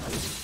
Death.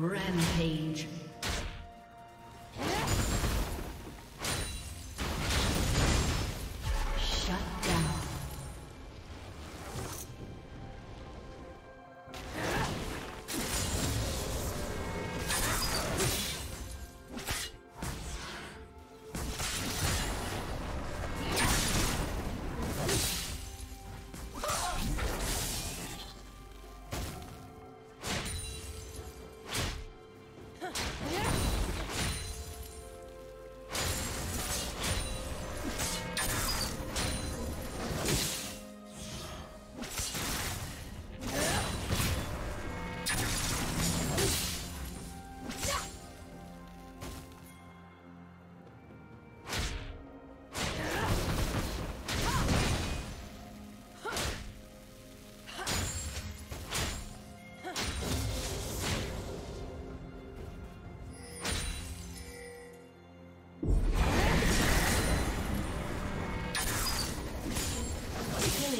Rampage.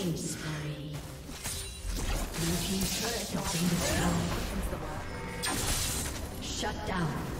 Killing spree. Blue team's turret has been destroyed. Shut down.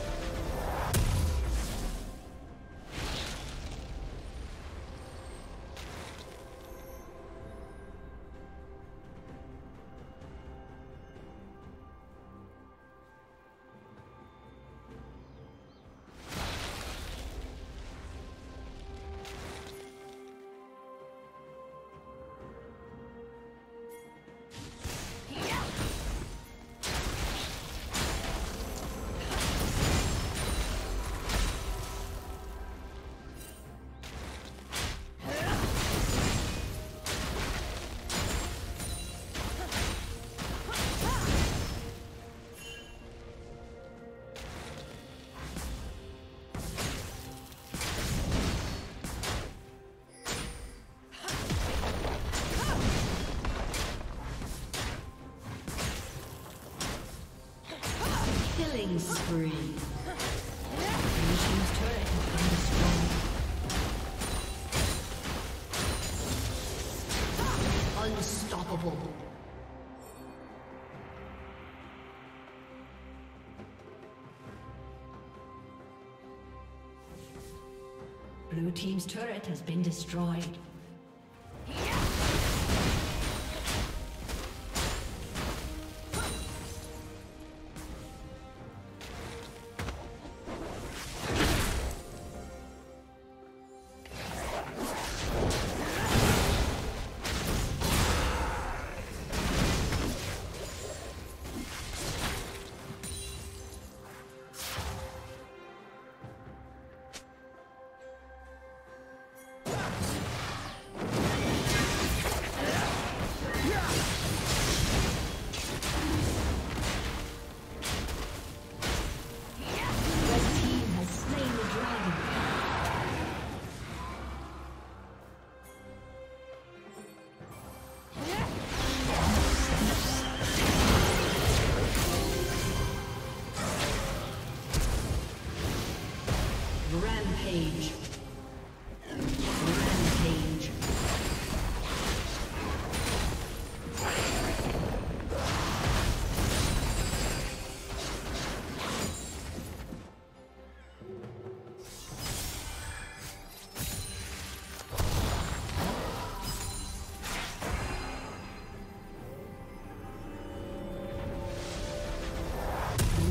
Killing spree. Unstoppable. Blue Team's turret has been destroyed.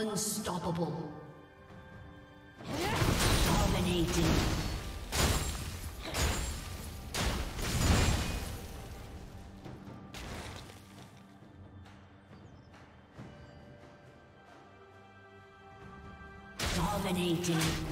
Unstoppable. Dominating. Dominating.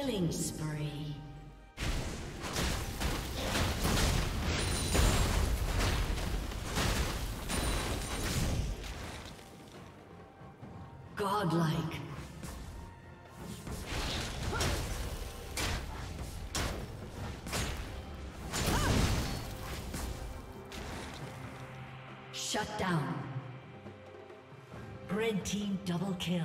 Killing spree. Godlike. Shut down. Red team double kill.